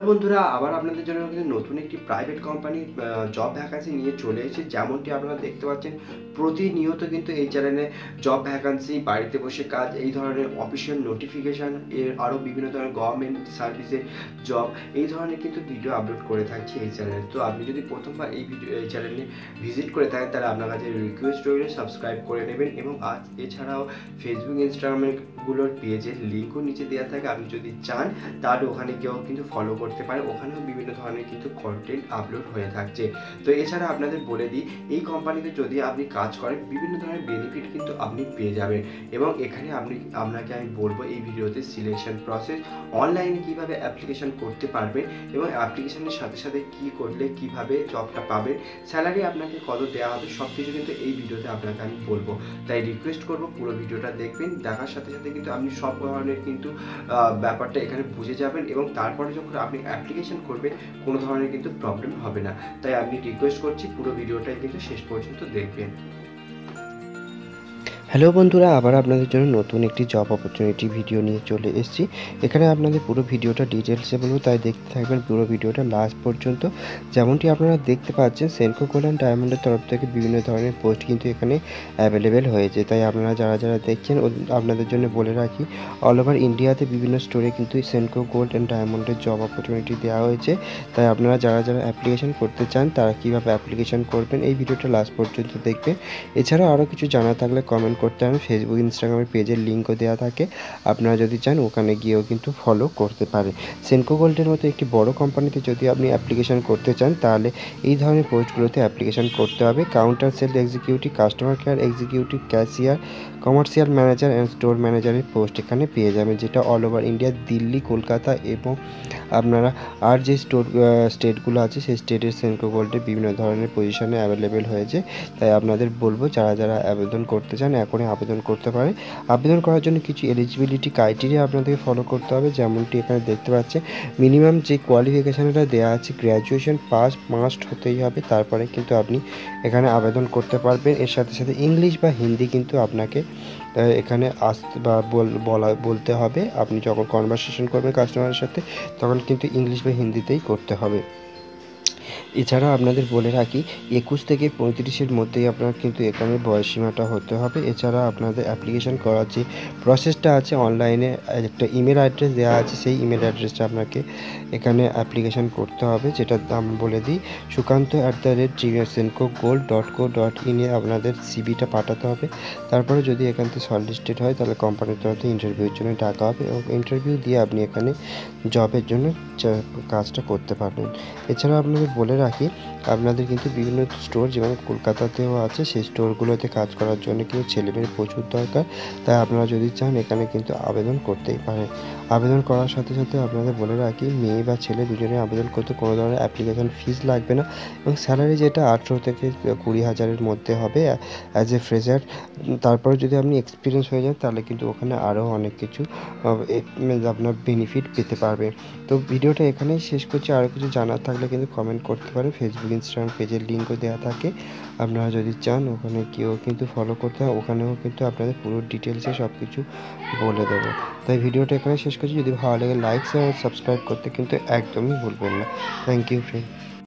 বন্ধুরা, আবার আপনাদের জন্য কিন্তু নতুন একটি প্রাইভেট কোম্পানি জব ভ্যাকান্সি নিয়ে চলে এসেছে। যেমনটি আপনারা দেখতে পাচ্ছেন, প্রতিনিয়ত কিন্তু এই চ্যানেলে জব ভ্যাকান্সি বাড়িতে বসে কাজ, এই ধরনের অফিসিয়াল নোটিফিকেশান এর আরও বিভিন্ন ধরনের গভর্নমেন্ট সার্ভিসের জব এই ধরনের কিন্তু ভিডিও আপলোড করে থাকছি এই চ্যানেলে তো আপনি যদি প্রথমবার এই ভিডিও এই চ্যানেলে ভিজিট করে থাকেন, তাহলে আপনার কাছে রিকোয়েস্ট রইল সাবস্ক্রাইব করে নেবেন এবং আজ এছাড়াও ফেসবুক ইনস্টাগ্রামগুলোর পেজের লিঙ্কও নিচে দেওয়া থাকে। আপনি যদি চান, তাহলে ওখানে কেউ কিন্তু ফলো করতে পারে, ওখানেও বিভিন্ন ধরনের কিন্তু কন্টেন্ট আপলোড হয়ে থাকছে। তো এছাড়া আপনাদের বলে দিই, এই কোম্পানিতে যদি আপনি কাজ করেন, বিভিন্ন ধরনের বেনিফিট কিন্তু আপনি পেয়ে যাবেন। এবং এখানে আপনি, আপনাকে আমি বলব এই ভিডিওতে সিলেকশন প্রসেস অনলাইনে কীভাবে অ্যাপ্লিকেশন করতে পারবেন এবং অ্যাপ্লিকেশনের সাথে সাথে কি করলে কীভাবে জবটা পাবেন স্যালারি আপনাকে কত দেওয়া হবে সব কিছু কিন্তু এই ভিডিওতে আপনাকে আমি বলব। তাই রিকোয়েস্ট করব পুরো ভিডিওটা দেখবেন, দেখার সাথে সাথে কিন্তু আপনি সব ধরনের কিন্তু ব্যাপারটা এখানে বুঝে যাবেন এবং তারপরে যখন আপনি অ্যাপ্লিকেশন করবেন কোনো ধরনের কিন্তু প্রবলেম হবে না। তাই আমি রিকোয়েস্ট করছি পুরো ভিডিওটাই কিন্তু শেষ পর্যন্ত দেখবেন। হ্যালো বন্ধুরা, আবার আপনাদের জন্য নতুন একটি জব অপরচুনিটি ভিডিও নিয়ে চলে এসেছি। এখানে আপনাদের পুরো ভিডিওটা ডিটেলসে বলব, তাই দেখতে থাকবেন পুরো ভিডিওটা লাস্ট পর্যন্ত। যেমনটি আপনারা দেখতে পাচ্ছেন সেনকো গোল্ডেন ডায়মন্ডের তরফ থেকে বিভিন্ন ধরনের পোস্ট কিন্তু এখানে অ্যাভেলেবেল হয়েছে। তাই আপনারা যারা যারা দেখছেন আপনাদের জন্য বলে রাখি অল ওভার ইন্ডিয়াতে বিভিন্ন স্টোরে কিন্তু সেনকো গোল্ড অ্যান্ড ডায়মন্ডের জব অপরচুনিটি দেওয়া হয়েছে। তাই আপনারা যারা যারা অ্যাপ্লিকেশন করতে চান, তারা কীভাবে অ্যাপ্লিকেশন করবেন, এই ভিডিওটা লাস্ট পর্যন্ত দেখবেন। এছাড়াও আরও কিছু জানা থাকলে কমেন্ট করতে হবে। ফেসবুক ইনস্টাগ্রামের পেজের লিঙ্কও দেওয়া থাকে। আপনারা যদি চান, ওখানে গিয়েও কিন্তু ফলো করতে পারেন সেনকো গোল্ডের মতো একটি বড় কোম্পানিতে যদি আপনি অ্যাপ্লিকেশন করতে চান, তাহলে এই ধরনের পোস্টগুলোতে অ্যাপ্লিকেশন করতে হবে। Counter sale executive customer care executive cashier commercial manager and store ম্যানেজারের পোস্ট এখানে পেয়ে যাবেন, যেটা all over India Delhi, Kolkata এবং আপনারা আর যে স্টোর স্টেটগুলো আছে, সেই স্টেটের সেন্ট্রো গোল্ডে বিভিন্ন ধরনের পজিশনে অ্যাভেলেবেল হয়েছে। তাই আপনাদের বলব, যারা যারা আবেদন করতে চান এখনই আবেদন করতে পারে। আবেদন করার জন্য কিছু এলিজিবিলিটি ক্রাইটেরিয়া আপনাদেরকে ফলো করতে হবে। যেমনটি এখানে দেখতে পাচ্ছেন মিনিমাম যে কোয়ালিফিকেশানটা দেওয়া আছে গ্র্যাজুয়েশন পাস মাস্ট হতেই হবে। তারপরে কিন্তু আপনি এখানে আবেদন করতে পারবেন। এর সাথে সাথে ইংলিশ বা হিন্দি কিন্তু আপনাকে এখানে আসতে বা বলা বলতে হবে। আপনি যখন কনভারসেশন করবেন কাস্টমারের সাথে, তখন কিন্তু ইংলিশ বা হিন্দিতেই করতে হবে। এছাড়া আপনাদের বলে রাখি, একুশ থেকে পঁয়ত্রিশের মধ্যেই আপনার কিন্তু এখানে বয়সীমাটা হতে হবে। এছাড়া আপনাদের অ্যাপ্লিকেশন করার যে প্রসেসটা আছে অনলাইনে একটা ইমেল অ্যাড্রেস দেওয়া আছে, সেই ইমেল অ্যাড্রেসটা আপনাকে এখানে অ্যাপ্লিকেশন করতে হবে যেটা দাম বলে দিই। Sukanta at the rate Senco gold dot co dot ইনে আপনাদের সিবিটা পাঠাতে হবে। তারপরে যদি এখান থেকে শর্টলিস্টেড হয়, তাহলে কোম্পানির তরফ ইন্টারভিউর জন্য ডাকা হবে এবং ইন্টারভিউ দিয়ে আপনি এখানে জবের জন্য কাজটা করতে পারবেন। এছাড়া আপনাদের বলে রাখি। আপনাদের কিন্তু বিভিন্ন স্টোর যেমন কলকাতাতেও আছে, সেই স্টোরগুলোতে কাজ করার জন্য কিন্তু ছেলেমেয়ের প্রচুর দরকার। তাই আপনারা যদি চান, এখানে কিন্তু আবেদন করতেই পারেন। আবেদন করার সাথে সাথে আপনাদের বলে রাখি, মেয়ে বা ছেলে দুজনে আবেদন করতে কোনো ধরনের অ্যাপ্লিকেশন ফিস লাগবে না এবং স্যালারি যেটা আঠেরো থেকে কুড়ি হাজারের মধ্যে হবে অ্যাজ এ ফ্রেশার তারপরে যদি আপনি এক্সপিরিয়েন্স হয়ে যান, তাহলে কিন্তু ওখানে আরও অনেক কিছু আপনার বেনিফিট পেতে পারবেন তো ভিডিওটা এখানেই শেষ করছি। আরও কিছু জানার থাকলে কিন্তু কমেন্ট করতে পারেন ফেসবুক ইনস্টাগ্রাম পেজের লিঙ্কও দেওয়া থাকে। আপনারা যদি চান, ওখানে কেউ কিন্তু ফলো করতে হয়। ওখানেও কিন্তু আপনাদের পুরো ডিটেলসে সব কিছু বলে দেবো। তাই ভিডিওটা এখানে শেষ করছি। যদি ভালো লাগে লাইক শেয়ার সাবস্ক্রাইব করতে কিন্তু একদমই ভুলবেন না। Thank you friend